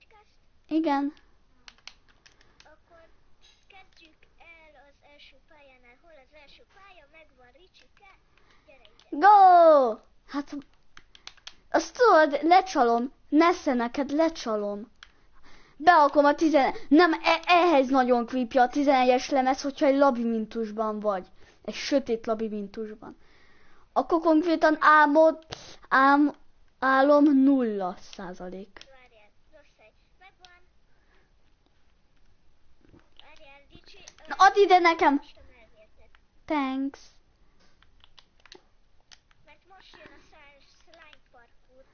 podcast? Igen. Akkor kezdjük el az első pályánál. Hol az első pálya? Megvan Ricsike. Gyere ide. Go! Hát, azt tudod, lecsalom. Nesze neked lecsalom. Beakom a tizen... Nem, e- ehhez nagyon creepy a 11-es lemez, hogyha egy labirintusban vagy. Egy sötét labirintusban. Akkor konkrétan álmod, ám, álom nulla százalék. Na, add ide nekem! Thanks. Mert most jön a slime parkour.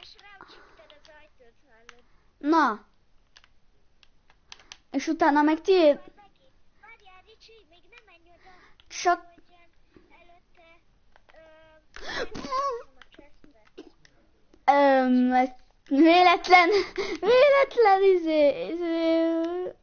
És rám az ajtót, hallod. Na! És utána meg tiéd... Csak... Öm, véletlen, véletlen izé, izé.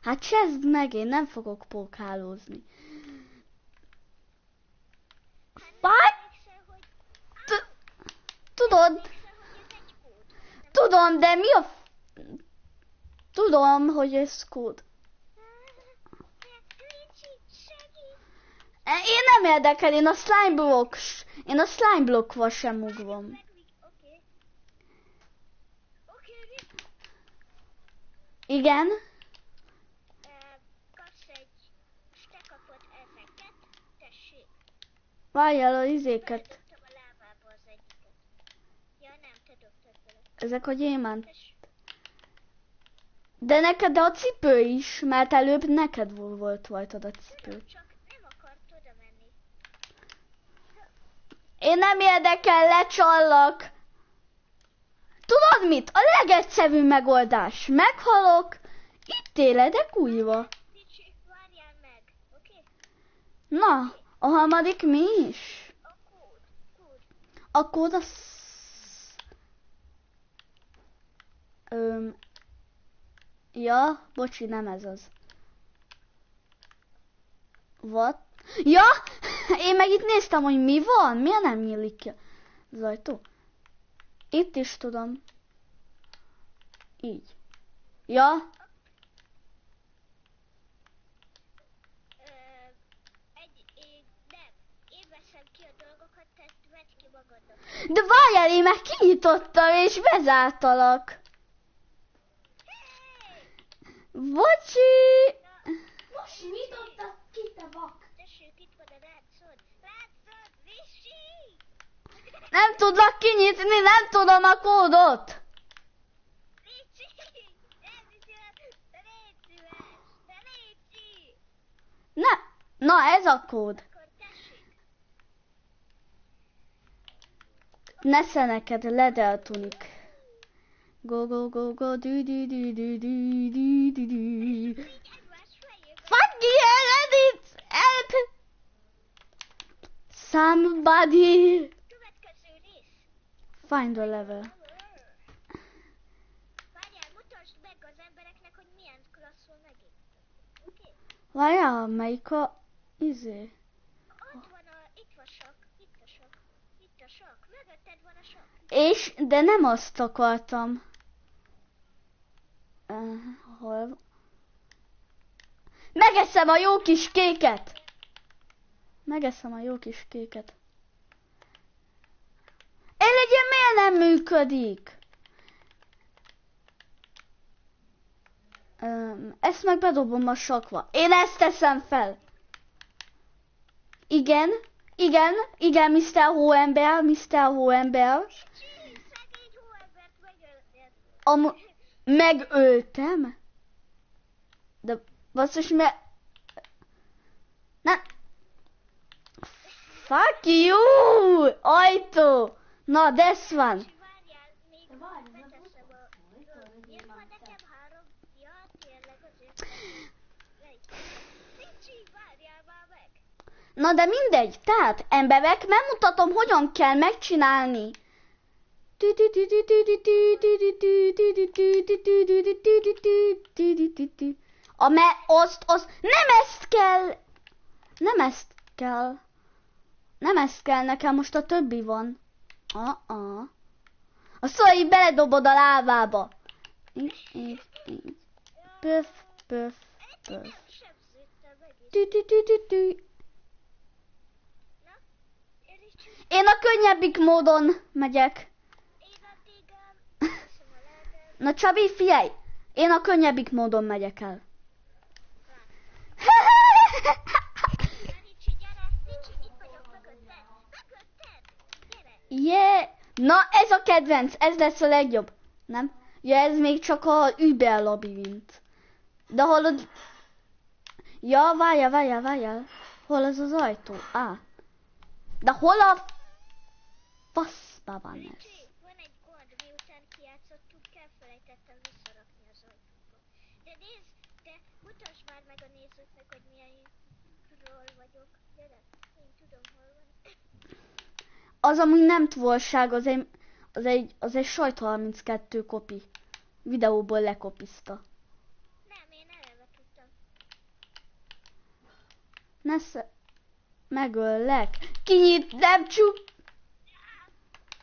Hát csezd meg, én nem fogok hogy... T- Tudod, tudom, de mi a... Tudom, hogy ez kód. E, Én nem érdekel, én a slime block, én a slime blockval sem ugrom. Igen? Várjál az izéket. Ezek a gyémánt. De neked a cipő is, mert előbb neked volt rajtad a cipő. Én nem érdekel, lecsallak. Tudod mit? A legegyszerűbb megoldás. Meghalok, itt éledek újra. Na, a harmadik mi is? Akkor az... Öm... Ja, bocsi, nem ez az. What? Ja! Én meg itt néztem, hogy mi van. Miért nem nyílik ki az ajtó? Itt is tudom. Így. Ja, De várjál, én már kinyitottam, és bezártalak. Bocsi! Na, most nyitottak ki, te vak! Nem tudlak kinyitni, nem tudom a kódot! Na, na ez a kód. Nesze neked ledeltunik. Go, go, go, go, dü, dü, dü, dü, dü, dü, dü, dü. Fuck yeah, Edit! Help! Somebody! Find a level. Várjál, melyik a... Izé. Ott van a... Itt van sok. Itt a sok. Itt a sok. Mögötted van a sok. És, de nem azt akartam. Uh, hol? Megeszem a jó kis kéket! Megeszem a jó kis kéket. Én miért nem működik? Um, ezt meg bedobom a sakva. Én ezt teszem fel. Igen, igen, igen, Mr. Hóember, Mr. Hóember. Am megöltem? De basszus, mert... Nem. Fuck you! Ajtó! Na, this one. Várjál, még beteszem a... Miért van nekem három ezért. Melyik? Ricsi, várjál már meg! Na de mindegy, tehát emberek, megmutatom, hogyan kell megcsinálni. A me, azt, azt, nem ezt kell, nem ezt kell, nem ezt kell nekem, most a többi van. Uh-uh. A szóval így beledobod a lávába. Pöf, pöf, Eddig pöf. tü, tü. Na, Ricsi, Én a könnyebbik módon megyek. Na Csabi, figyelj! Én a könnyebbik módon megyek el. Yeah! Na, ez a kedvenc, ez lesz a legjobb. Nem? Ja, ez még csak a Uber labirint. De hallod... Ja, várjál, várjál, várjál. Hol az az ajtó? Á. De hol a... Faszba van ez? Van egy gond, miután kijátszottuk, elfelejtettem visszarakni az ajtóba. De nézd, de mutasd már meg a nézőknek, hogy milyen ról vagyok. Gyere, én tudom, hol van. Az amúgy nem túlság, az egy, az egy, az egy sajt 32 kopi. Videóból lekopizta. Nem, én eleve tudtam. Nesze... Megöllek. Kinyit, nem csuk.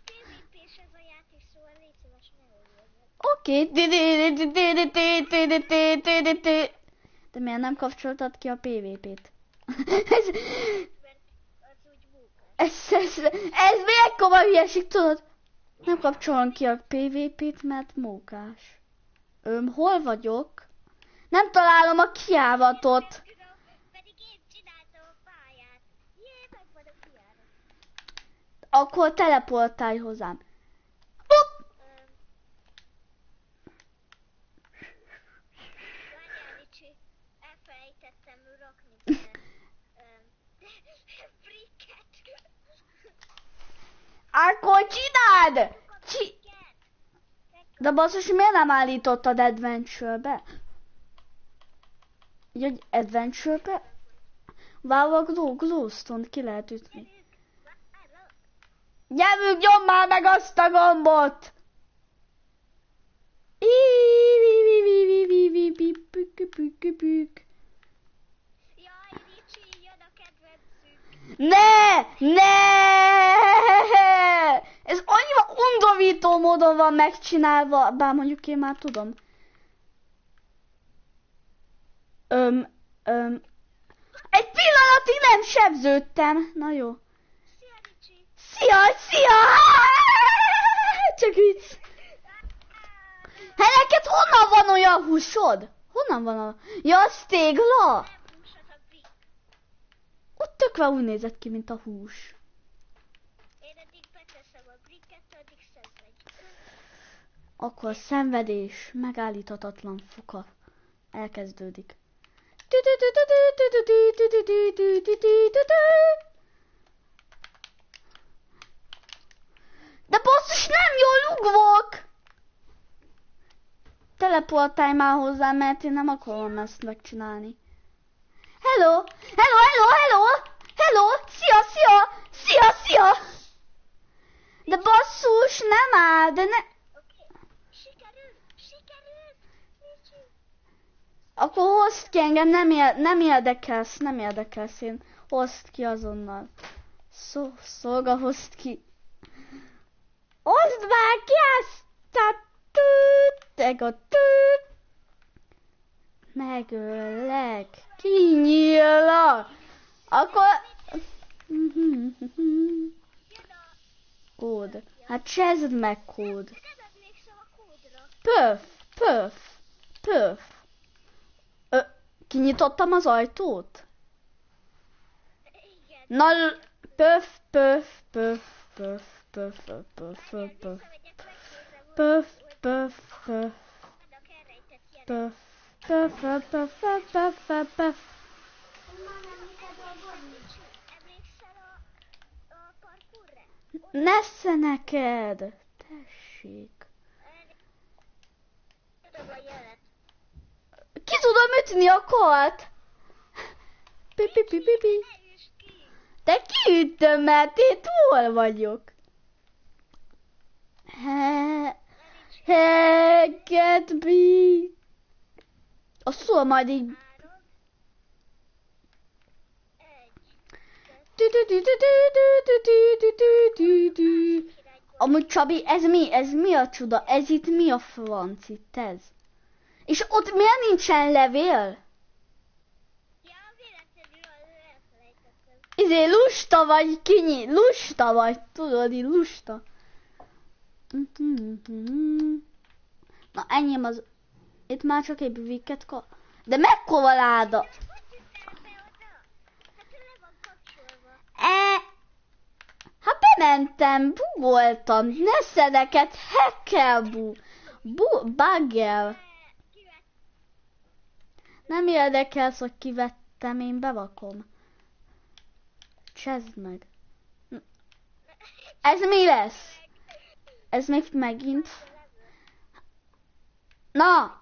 PvP-s ez a játék, szóval légy szíves, ne Oké. De miért nem kapcsoltad ki a PvP-t? ez, ez, ez, ez komoly hülyeség, tudod? Nem kapcsolom ki a PvP-t, mert mókás. Öm, hol vagyok? Nem találom a kiávatot. Akkor teleportálj hozzám. Hopp! Öm. Várjál, Ricsi, elfelejtettem rakni bele. Öm. Briket. Akkor csináld! Csi... De basszus, miért nem állítottad adventure-be? Hogy adventure-be? A glow, glowstone ki lehet ütni. Gyerünk, nyom már meg azt a gombot! Pük-pük-pük-pük. Jaj, Ricsi, jön a kedvencünk. Ne! Ne! Ez annyira undorító módon van megcsinálva, bár mondjuk én már tudom. Öm, öm. Egy pillanatig nem sebződtem. Na jó. Szia. Szia! Csak vicc. Hát neked honnan van olyan húsod? Honnan van a... Ja, az tégla? Nem húsod a brik. Ott tökve úgy nézett ki, mint a hús. Én eddig beteszem a briket, addig szenvedj. Akkor szenvedés, megállíthatatlan foka elkezdődik. De basszus, nem jól ugvok! Teleportálj már hozzá, mert én nem akarom ezt megcsinálni. Hello! Hello, hello, hello! Hello! Szia, szia! Szia, szia! De basszus, nem áll, de ne... Akkor hozd ki engem, nem, ér, nem érdekelsz, nem érdekelsz, én hozd ki azonnal. Szó, szolga, hozd ki. Hozd már ki ezt a tűt, meg a tűt. Megöllek, kinyílak. Akkor... Kód. Hát csezd meg kód. Pöf, pöf, pöf. Ö, kinyitottam az ajtót? Na, pöf, pöf, pöf, pöf, pöf, pöf, pöf, pöf, pöf, pöf, pöf, pöf, Nesze neked! Tessék! Ki tudom ütni a kolt? Pipi pipi pipi. Te kiütöm, mert én túl vagyok. He, he, get me. A szó majd így... Amúgy Csabi, ez mi? Ez mi a csuda? Ez itt mi a franc itt ez? És ott miért nincsen levél? Izé, lusta vagy, kinyi, lusta vagy, tudod, így lusta. Na, ennyi az itt már csak egy wicket kap. De mekkora láda? E... Hát bementem, bugoltam, neszeneket, hackelbu, bu, bugger. De kivett Nem érdekelsz, hogy kivettem, én bevakom. Csezd meg. Ez mi lesz? Ez még megint... Na!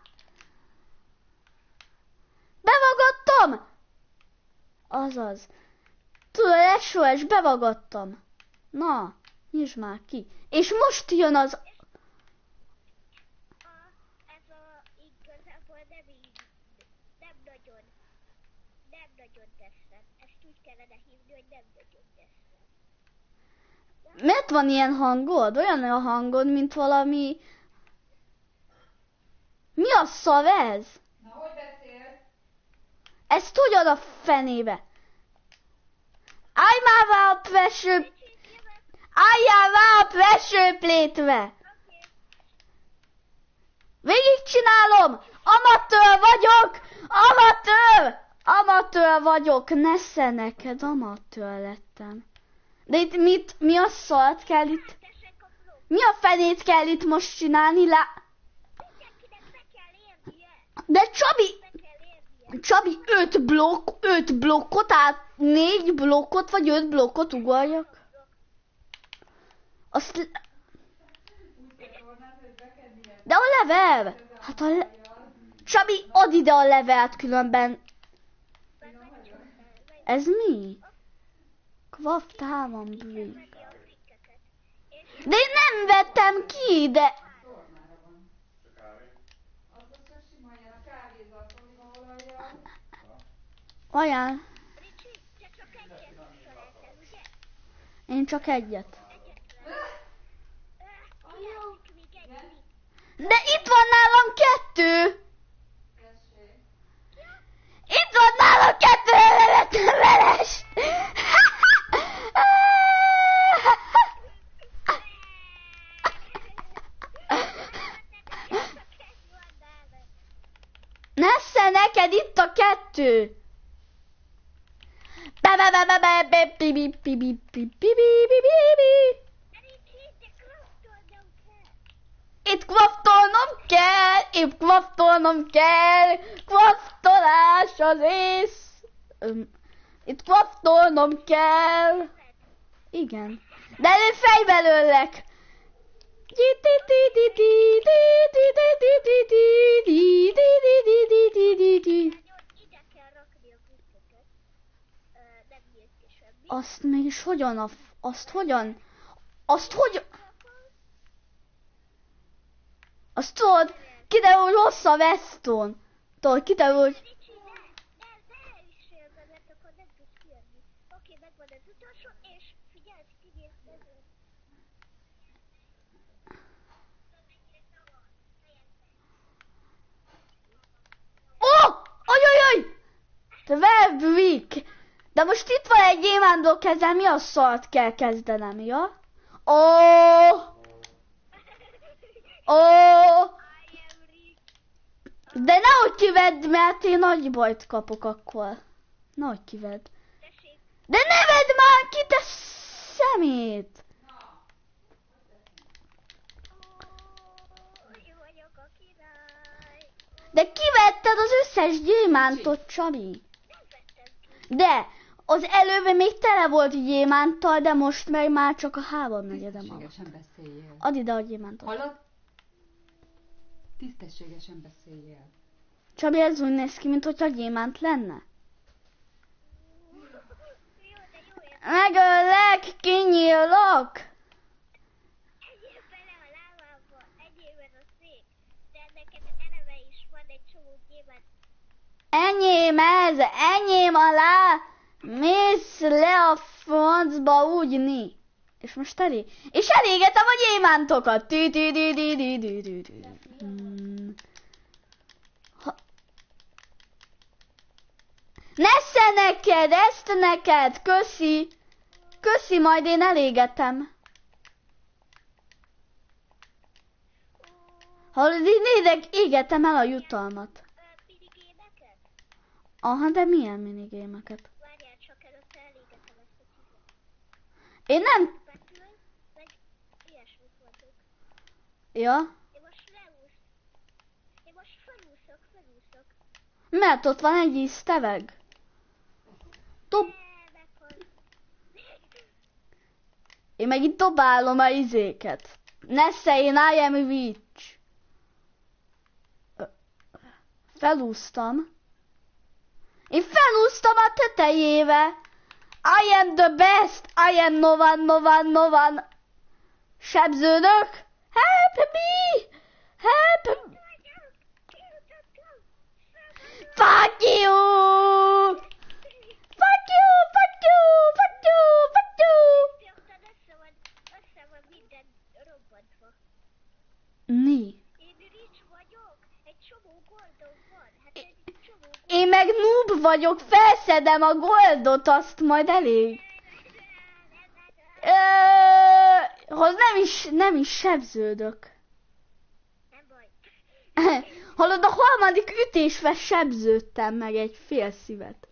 Bevagadtam! Azaz. Tudod, SOS, bevagadtam. Na, nyisd már ki. És most jön az... A, ez a igazából nem így, nem nagyon, nem nagyon teszem. Ezt úgy kellene hívni, hogy nem nagyon teszem. Miért van ilyen hangod? Olyan a hangod, mint valami... Mi a szav ez? Ezt tudod a fenébe. Állj már rá a pressure... Álljál rá a pressure plate-re! Végigcsinálom! Amatőr vagyok! Amatőr! Amatőr vagyok! Nesze neked, amatőr lettem. De itt mit, mi a szart kell itt? Mi a fenét kell itt most csinálni? Lá... De Csabi. Csabi, öt blokk, öt blokkot át, négy blokkot vagy öt blokkot ugorjak? Azt... De a level! Hát a le... Csabi, add ide a levelt különben. Ez mi? Fikkeket. És De én nem vettem ki, de... Ajánl. Én csak egyet. De itt van nálam kettő! Kvaftolnom kell. Igen. De előbb fejbe lőlek. Azt mégis hogyan a... Azt hogyan... Azt hogy... Azt tudod, kiderül, hogy hossz a Weston. Tudod, kiderül, hogy... Ricsi, ne! Ne, ne üssél be, mert akkor nem tudsz Oké, megvan az utolsó, és figyelj. Ó! Oh! Twelve De most itt van egy gyémándó kezem, mi a szart kell kezdenem, ja? Ó! Ó, am rich. de nehogy kivedd, mert én nagy bajt kapok akkor. Nehogy kivedd. De ne vedd már ki, te szemét! De kivetted az összes gyémántot, Csabi. De, az előbb még tele volt gyémánttal, de most meg már csak a három negyedem alatt. Add ide a gyémántot. Hallod? Tisztességesen beszéljél. Csabi, ez úgy néz ki, mint hogyha gyémánt lenne. megöllek, kinyílok. Enyém ez, enyém alá, mész le a francba úgyni. És most elég. És elégetem a gyémántokat. Tü -tü -tü -tü -tü -tü -tü -tü. Nesze neked, ezt neked, köszi. Köszi, majd én elégetem. Hallod, én édeg, égetem el a jutalmat. Aha, de milyen minigémeket? Én nem... Ja? Mert ott van egy ízteveg. Dob... Én meg itt dobálom a izéket. Nesze, én I am witch. Felúsztam. Én felúsztam a tetejébe. I am the best. I am no one, no one, no one. Sebződök. Help me! Help me! Fuck you! Fuck you! Fuck you! Fuck you! Fuck you! Érted, össze van, össze van minden robbantva. Mi? Én rich vagyok, egy csomó goldom van. Hát egy csomó gold. Én meg noob vagyok, felszedem a goldot, azt majd elég. Ö, hoz nem is, nem is sebződök. Hallod, a harmadik ütésre sebződtem meg egy fél szívet.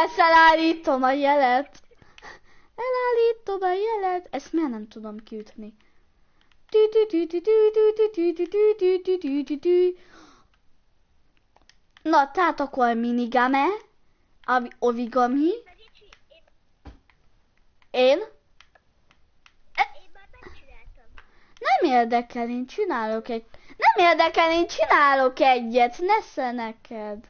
lesz, elállítom a jelet. Elállítom a jelet. Ezt miért nem tudom kiütni? Na, tehát akkor minigame, origami. Én? Nem érdekel, én csinálok egy... Nem érdekel, én csinálok egyet, nesze neked.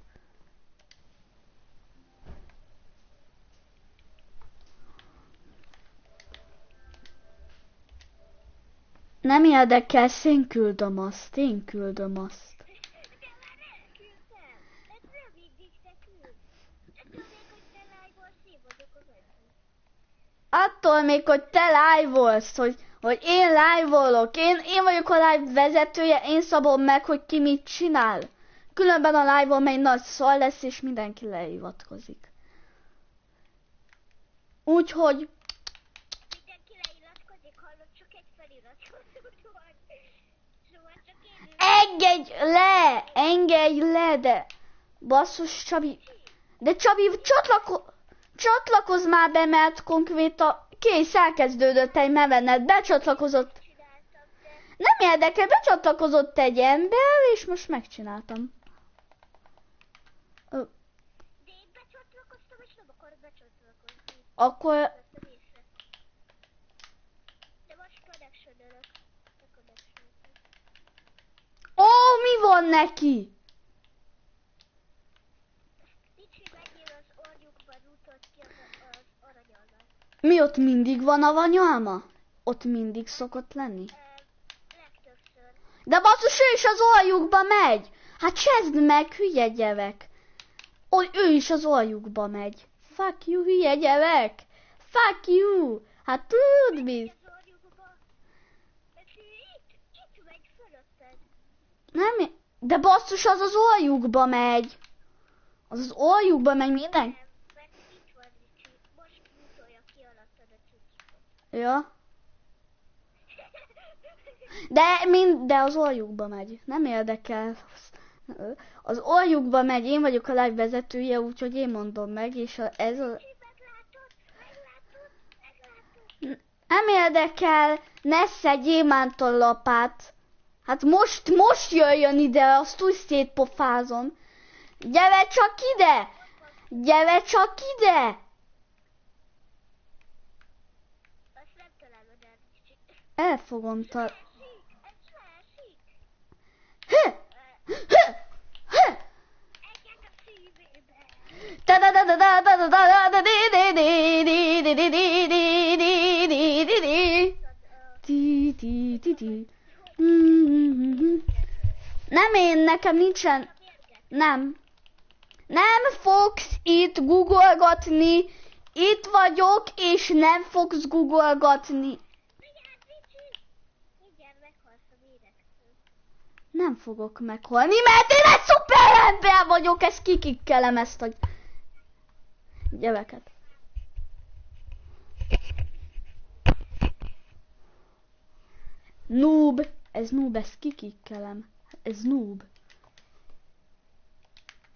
Nem érdekel, én küldöm azt, én küldöm azt. Attól még, hogy te live hogy, hogy én live én, én vagyok a live vezetője, én szabom meg, hogy ki mit csinál. Különben a live egy nagy szal lesz, és mindenki lehivatkozik. Úgyhogy Mindenki leiratkozik, hallod, csak egy feliratkozó van. Szóval csak én engedj le, engedj le, de basszus Csabi, de Csabi, csatlako, csatlakozz már be, mert konkrétan kész, elkezdődött egy mevenet, becsatlakozott. Nem érdekel, becsatlakozott egy ember, és most megcsináltam. Ö, De én becsatlakoztam, és nem akarok becsatlakozni. akkor Vettem észre. De most connection-örök. A connection Ó, mi van neki? Nincs, hogy menjél az orjukban, útolt ki az, az aranyalmát. Mi ott mindig van a vanyalma? Ott mindig szokott lenni? De basszus, ő is az oljukba megy! Hát csezd meg, hülye gyerek! Ó, ő is az oljukba megy. Fuck you, hülye gyerek! Fuck you! Hát tudod mi? Neki. Nem, de basszus, az az oljukba megy. Az az oljukba megy minden. Ja. De, mind, de az oljukba megy. Nem érdekel. Az oljukba megy, én vagyok a live vezetője, úgyhogy én mondom meg, és a, ez a... Nem érdekel, ne szedjél mántól lapát. Hát most, most jöjjön ide, azt úgy szétpofázom. Gyere csak ide! Gyere csak ide! El, fogom tal... Esik, ez leesik. Hö! Nem én, nekem nincsen. Nem. Nem fogsz itt googolgatni. Itt vagyok, és nem fogsz googolgatni. Nem fogok meghalni, mert én egy szuper ember vagyok, ezt kikikkelem ezt a gyereket. Noob, ez noob, ezt kikikkelem. Ez noob.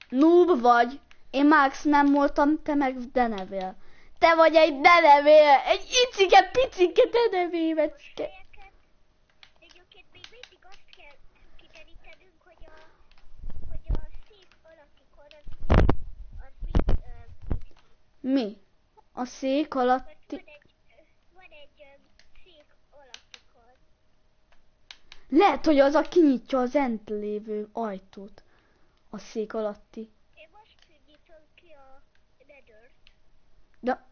Noob vagy. Én Max nem voltam, te meg denevél. Te vagy egy denevél. Egy icike, picike denevévecske. Mi? A szék alatti... Van egy, van egy szék alatti kor. Lehet, hogy az a kinyitja az ent lévő ajtót. A szék alatti. Én most nyitom ki a nedört. De...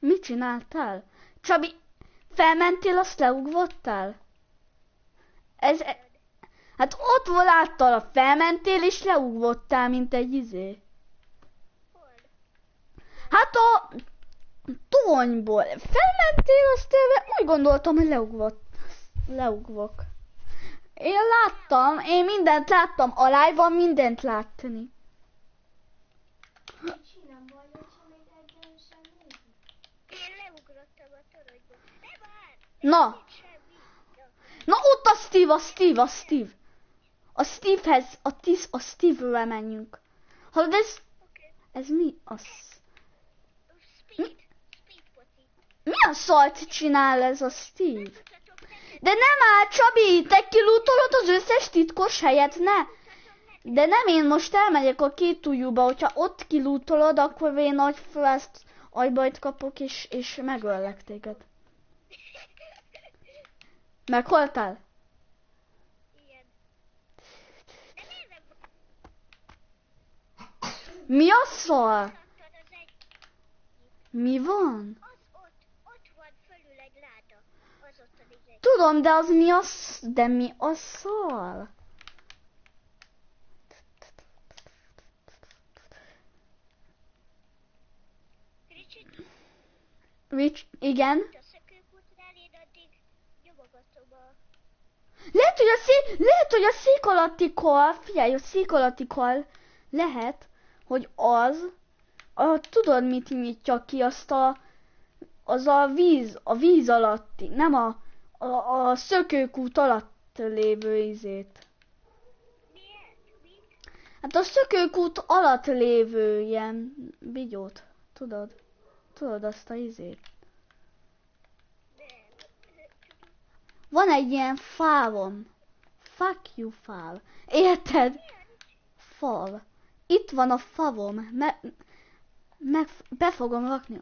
Mit csináltál? Csabi, felmentél, azt leugvottál? Ez... e- Hát ott volt által, felmentél és leugvottál, mint egy izé. Hát a tornyból felmentél, aztán úgy gondoltam, hogy leugvott. Leugvok. Én láttam, én mindent láttam, a live-ban mindent látni. A toronyból. Na, na ott a Steve, a Steve, a Steve. A Stevehez, a tis, a Steve-re menjünk. Hallod, ez, ez mi? Az... Speed. Speed Mi a szalt csinál ez a Steve? De nem áll, Csabi, te kilútolod az összes titkos helyet, ne? De nem, én most elmegyek a két ujjúba, hogyha ott kilútolod, akkor én nagy fölászt ajbajt kapok, és, és megöllek téged. Meghaltál? Mi a szar? Mi van? Az ott, ott van fölül egy láda. Az ott a izé. Tudom, de az mi a sz... De mi a? Ricsi, Rich, igen? Lehet, hogy a szék, lehet, hogy a szék alatti kal, figyelj, a szék alatti kal lehet, hogy az, a, tudod mit nyitja ki, azt a, az a víz, a víz alatti, nem a, a, a szökőkút alatt lévő izét. Hát a szökőkút alatt lévő ilyen bigyót, tudod? Tudod azt a izét? Van egy ilyen fálom. Fuck you fál. Érted? Fal. Itt van a favom. Me, meg, be fogom rakni.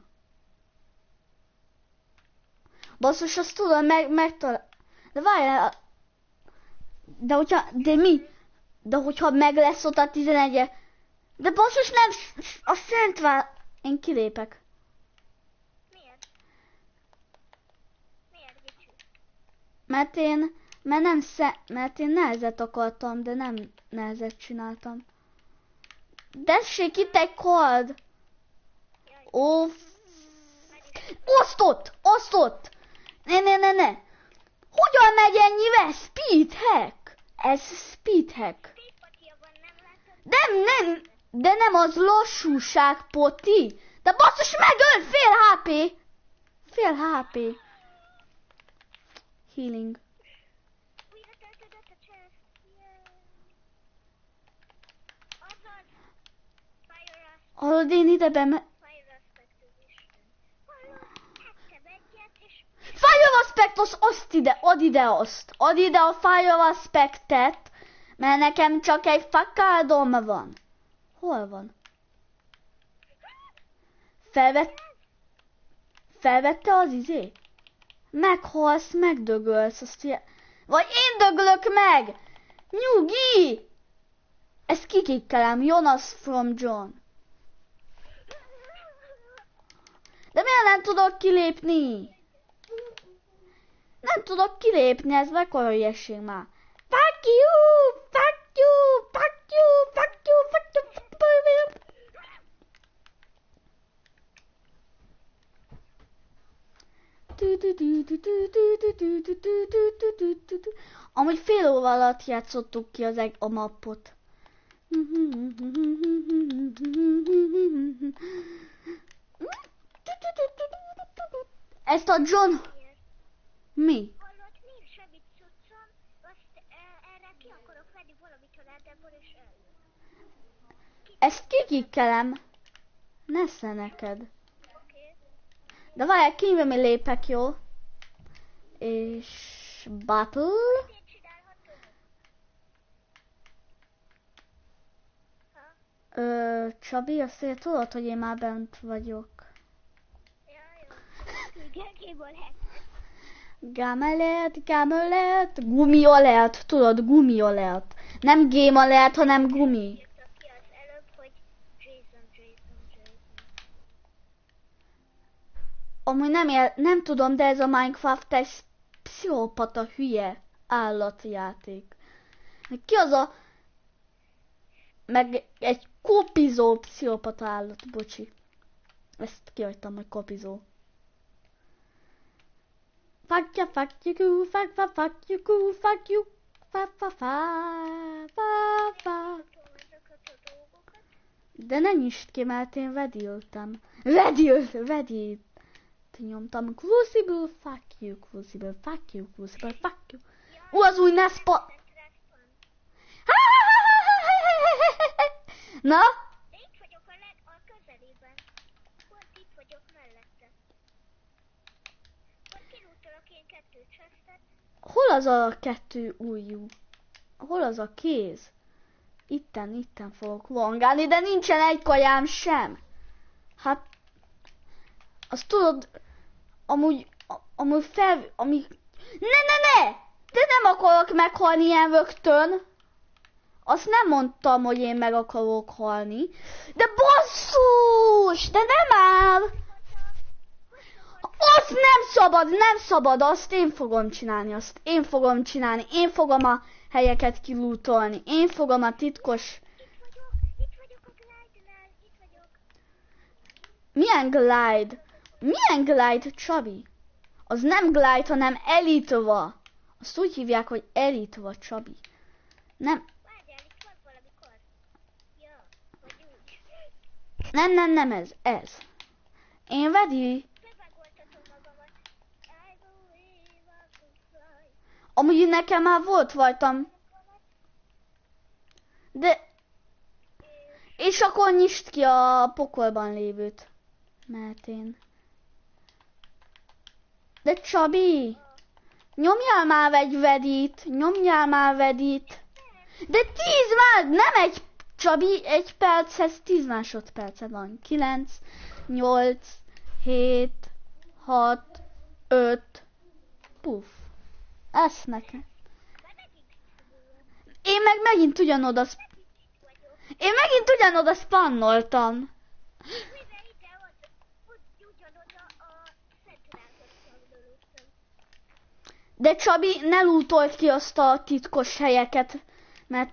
Basszus, azt tudom, meg, megtalál. De várjál. De hogyha, de mi? De hogyha meg lesz ott a 11 -e. De basszus, nem, a Szentvál. Én kilépek. Miért? Miért? Mert én, mert nem sze, mert én nehezet akartam, de nem nehezet csináltam. Tessék, itt egy kard. Ó, osztott, osztott. Ne, ne, ne, ne. Hogyan megy ennyivel? Speed hack. Ez speed hack. nem? Nem, de nem az lassúság, Poti. De basszus, megöl, fél HP. Fél HP. Healing. Hallod, én ide beme... fire aspect position. Hallod? Ettem egyet, és Fire Aspectos, azt ide, add ide azt. Add ide a Fire Aspectet, mert nekem csak egy fakádom van. Hol van? Felvett... Felvette az izé? Meghalsz, megdögölsz, azt ugye... Vagy én dögölök meg! Nyugi! Ezt kikikkelem, Jonas from John. De miért nem tudok kilépni? Nem tudok kilépni, ez mekkora hülyeség már. Fuck you! Fuck you! Fuck you! Fuck you! Fuck you! Fuck you! Amúgy fél óra alatt játszottuk ki az eg- a mappot. Ezt a John... Mi? hallod, nincs semmi cuccom, azt e, erre ki akarok venni valamitől Edenból, és eljön. Ezt kikikkelem. Nesze neked. Okay. De várjál, kívül lépek, jó? És... Battle? Ö, Csabi, azt tudod, hogy én már bent vagyok. Ja, jó. Igen, Gamelet, gamelet, gumiolert, tudod, gumiolert. Nem game alert, hanem gumi. Amúgy nem, ér, nem tudom, de ez a Minecraft egy pszichopata hülye állatjáték. Ki az a... Meg egy kopizó pszichopata állat, bocsi. Ezt kihagytam, hogy kopizó. Fuck ya, fuck you, goo, fuck, fuck, fuck you, goo, fuck you, fa, fa, fa, fa, fa. De ne nyisd ki, mert én vediltem. Vedil, vedil. Nyomtam. Crucible, fuck you, Crucible, fuck you, Crucible, fuck you. Ú, az új Nespa... Na? De itt vagyok a, leg, a közelében. Pont itt vagyok mellette. Pont kirúgtalak én kettő csesztet. Hol az a kettő ujjú? Hol az a kéz? Itten, itten fogok vongálni, de nincsen egy kajám sem. Hát, azt tudod, amúgy, amúgy fel, ami... Ne, ne, ne! De nem akarok meghalni ilyen rögtön. Azt nem mondtam, hogy én meg akarok halni. De basszus! De nem áll! Azt nem szabad, nem szabad, azt én fogom csinálni, azt én fogom csinálni, én fogom a helyeket kilútolni, én fogom a titkos... Milyen glide? Milyen glide, Csabi? Az nem glide, hanem elitva. Azt úgy hívják, hogy elitva, Csabi. Nem, nem, nem, nem ez, ez. Én vedi, amúgy nekem már volt rajtam, de... És akkor nyisd ki a pokolban lévőt. Mert én... De Csabi! Nyomjál már egy vedit! Nyomjál már vedit! De tíz már! Nem egy Csabi, egy perchez tíz másodperce van. Kilenc, nyolc, hét, hat, öt, puff. Ez nekem. Én meg megint ugyanoda, én megint ugyanoda spannoltam. De Csabi, ne lútold ki azt a titkos helyeket, mert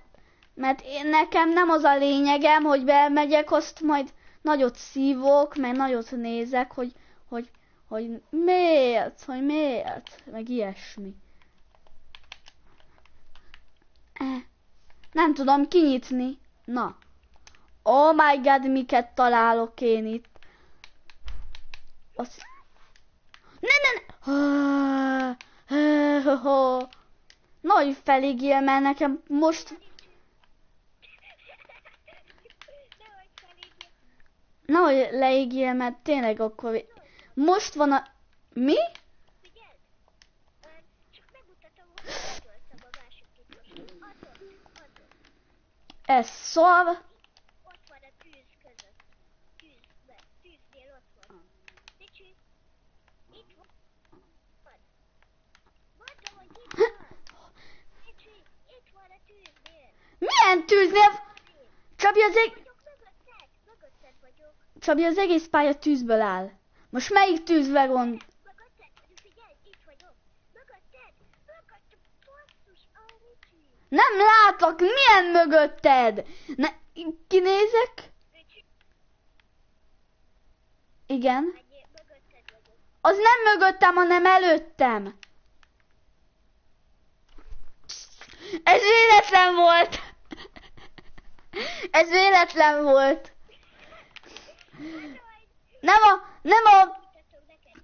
Mert én, nekem nem az a lényegem, hogy bemegyek, azt majd nagyot szívok, meg nagyot nézek, hogy, hogy, hogy miért, hogy miért, meg ilyesmi. Eh, Nem tudom kinyitni. Na. Oh my god, miket találok én itt. Az... Ne, ne, ne. Nagy felígél, mert nekem most... Nehogy leígél, mert tényleg akkor... Most van a... Mi? Figyeld! Ö, Csak megmutatom, hogy letöltem a másik titkos. Adott, adott. Ez szav. Ott van a tűz között. Tűzben. Tűznél ott van. Ricsi, itt van. Mondom, hogy itt van. Ricsi, itt van a tűznél. Milyen tűznél? Csabi az, eg... Vagyok mögötted, mögötted vagyok. Csabi az egész pálya tűzből áll. Most melyik tűzbe gond? Mögötted vagyok, figyelj, itt vagyok. Mögötted, mögötted, basszus, a Ricsi. Nem látlak, milyen mögötted? Ne, kinézek? Igen. Az nem mögöttem, hanem előttem. Ez véletlen volt. Ez véletlen volt. Nem a, nem a, Mutatom neked.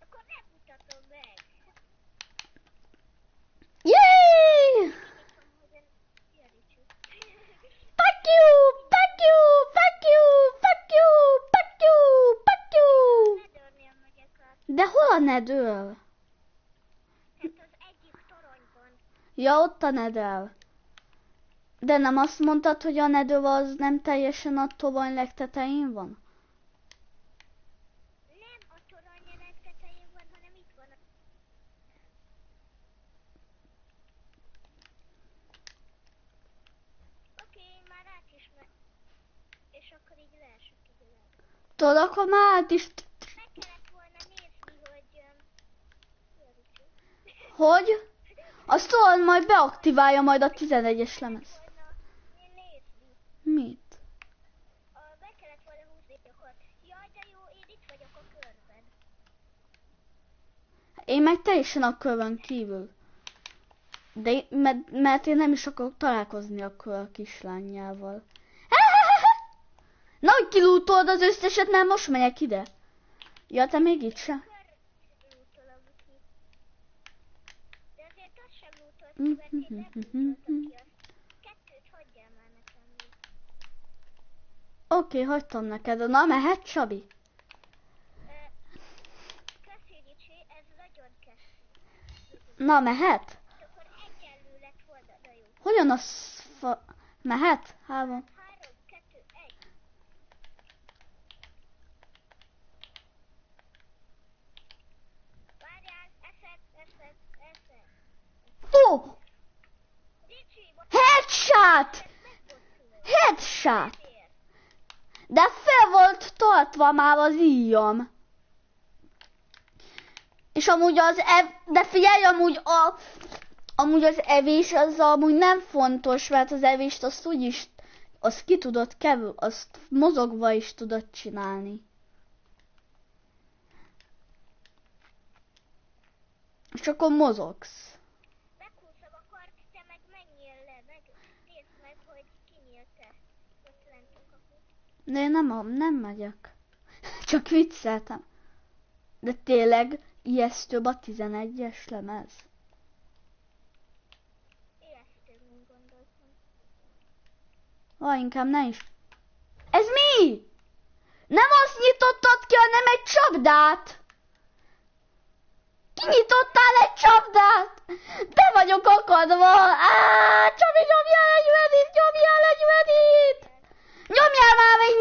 Akkor nem mutatom meg. Yay! Szia, Ricsi. Fuck you! Fuck you! Fuck you! Fuck you! Fuck you! Fuck you! Nedörnél megyek át. De hol a nedől? Hát az egyik toronyban. Ja, ott a nedel. De nem azt mondtad, hogy a nedő az nem teljesen a tolvaj legtetején van? Nem a torony legtetején van, hanem itt van. a- Oké, én már át is me... És akkor így világ. Tudod, akkor már át is... Meg kellett volna nézni, hogy... öm, Szia, Ricsi. Hogy? Azt tudod, majd beaktiválja majd a 11-es lemez. Volna én nézni. Mit? A, akkor. Én a körben. Meg teljesen a kövön kívül. De mert, mert én nem is akarok találkozni a kör kislányjával. Na, hogy kilútold az összeset, mert most megyek ide. Ja, te még itt sem. Kör lútolom ki. De azért azt sem lútolt ki, mert én nem lútoltam ki azt. Kettőt hagyjál már nekem még. Oké, hagytam neked. Na, mehet, Csabi? Na, mehet? Hogyan az... Fa... Mehet? Három. Három, kettő, egy. Várjál, eszed, eszed, eszed. Fú! Ricsi, most Headshot! Headshot! De fel volt tartva már az íjam. És amúgy az ev... De figyelj, amúgy a... Amúgy az evés az amúgy nem fontos, mert az evést azt úgyis... Azt ki tudod kevül, azt mozogva is tudod csinálni. És akkor mozogsz. Meghúzom a kart, te meg menjél le, meg nézd meg, hogy kinyílt-e. Ott lent a kaput. De én nem, nem megyek. Csak vicceltem. De tényleg ijesztőbb a 11-es lemez. Ha, inkább ne is. Ez mi? Nem azt nyitottad ki, hanem egy csapdát. Kinyitottál egy csapdát. Be vagyok akadva. Á, Csabi, nyomjál egy vedit, nyomjál egy vedit. Nyomjál már egy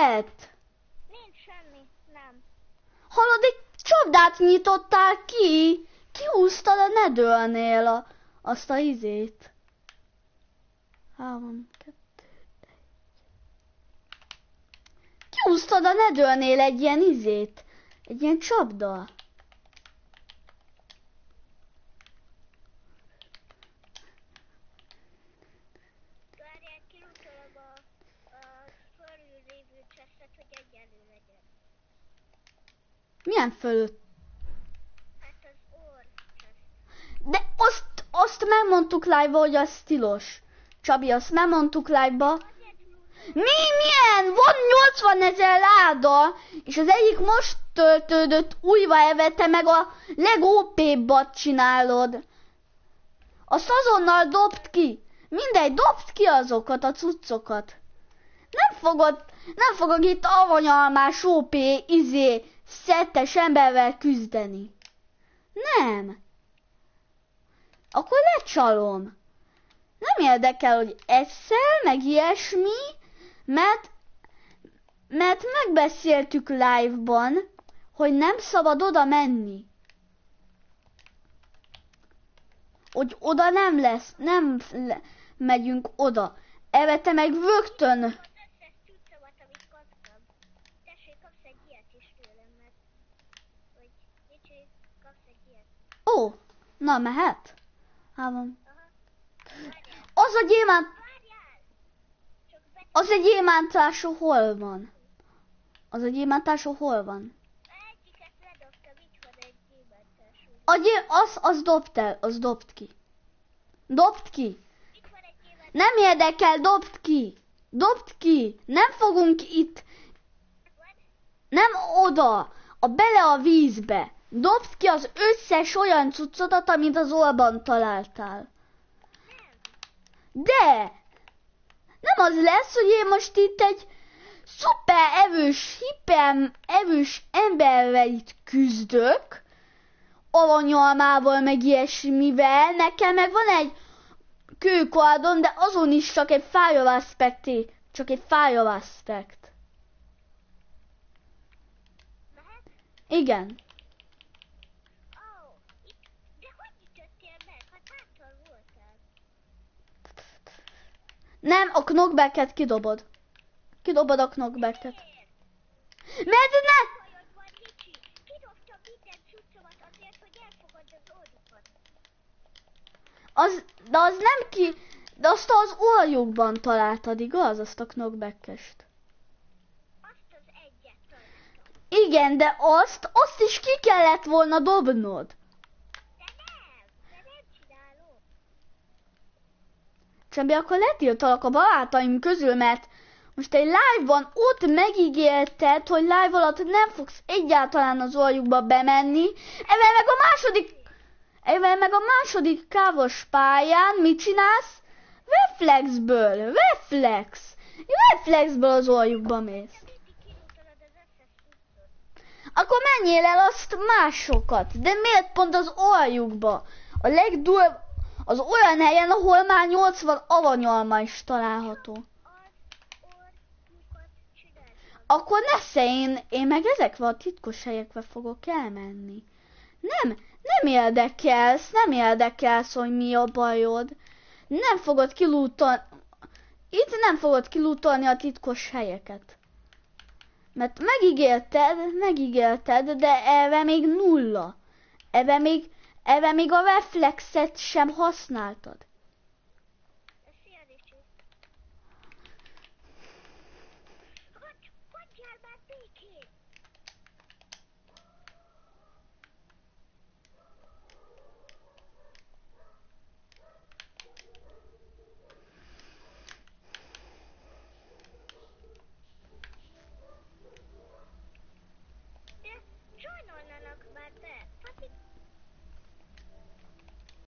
négyzetet. Nincs semmi, nem. Hallod, egy csapdát nyitottál ki. Kihúztad a nedőlnél a, azt a izét. Három, kettő, egy. Kihúztad a nedőlnél egy ilyen izét. Egy ilyen csapda. fölötted, hogy egyenlő legyen. Milyen fölött? Hát az. De azt, azt megmondtuk live hogy az tilos. Csabi, azt megmondtuk live-ba. Mi, milyen? Van 80 ezer láda, és az egyik most töltődött újra eve, te meg a legópébbat csinálod. Azt azonnal dobd ki. Mindegy, dobd ki azokat a cuccokat. Nem fogod, nem fogok itt avanyalmás OP izé szettes emberrel küzdeni. Nem. Akkor lecsalom. Nem érdekel, hogy egyszer, meg ilyesmi, mert, mert megbeszéltük live-ban, hogy nem szabad oda menni. Hogy oda nem lesz, nem megyünk oda. Erre te meg rögtön, Az összes cuccomat, amit kaptam. Tessék, kapsz egy ilyet is tőlem, mert... Hogy nincs, kapsz egy ilyet. Ó, na mehet? Há, van. Aha. Várjál, Az a gyémánt, az a gyémántású hol van? Az a gyémántású hol van? Egy. A gyé, az, az dobd el, az dobd ki. Dobd ki. Egy. Nem érdekel, dobd ki. Dobd ki. Nem fogunk itt, nem oda, a bele a vízbe. Dobd ki az összes olyan cuccodat, amit az olban találtál. De! Nem az lesz, hogy én most itt egy szuper erős, hiper erős emberrel itt küzdök, alanyalmával, meg ilyesmivel, nekem meg van egy kőkardom, de azon is csak egy fire aspekté, csak egy fire aspect. Igen. Ó, itt... De hogy ütöttél meg? Hát háttal voltál. Nem, a knockbacket kidobod. Kidobod a knockbacket. Mert ne! Az de az nem ki... De azt az oljukban találtad, igaz? Azt a knockbackest. Igen, de azt, azt is ki kellett volna dobnod. De nem! De nem csinálom. Csembi, akkor letiltalak a barátaim közül, mert most egy live-ban ott megígérted, hogy live alatt nem fogsz egyáltalán az oljukba bemenni, ezzel meg a második, ezzel meg a második kávos pályán mit csinálsz? Reflexből, reflex. Reflexből az oljukba mész. Akkor menjél el azt másokat. De miért pont az oljukba? A legdurv... Az olyan helyen, ahol már 80 avanyalma is található. Akkor nesze én, én meg ezekbe a titkos helyekbe fogok elmenni. Nem, nem érdekelsz, nem érdekelsz, hogy mi a bajod. Nem fogod kilútolni, itt nem fogod kilútolni a titkos helyeket. Mert megígérted, megígérted, de erre még nulla. Erre még, erre még a reflexet sem használtad.